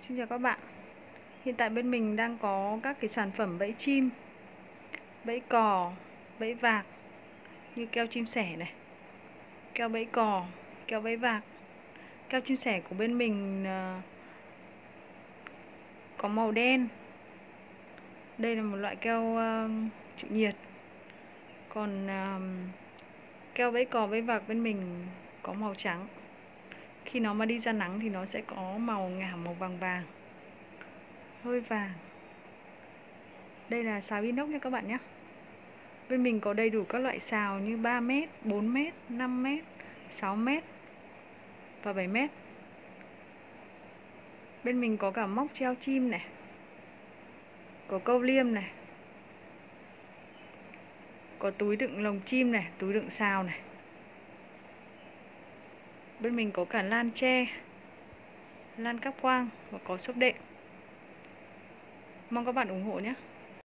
Xin chào các bạn. Hiện tại bên mình đang có các cái sản phẩm bẫy chim Bẫy cò, bẫy vạc Như keo chim sẻ này Keo bẫy cò, keo bẫy vạc. Keo chim sẻ của bên mình ờ, Có màu đen. Đây là một loại keo ờ, chịu nhiệt. Còn keo bẫy cò bẫy vạc bên mình có màu trắng khi nó mà đi ra nắng thì nó sẽ có màu ngả, màu vàng vàng. Hơi vàng. Đây là xào inox nha các bạn nhé. Bên mình có đầy đủ các loại xào như 3m 4m 5m 6m và 7m bên mình có cả móc treo chim này, có câu liêm này, có túi đựng lồng chim này, túi đựng xào này bên mình có cả lan tre, lan cáp quang và có xốp đệm. Mong các bạn ủng hộ nhé.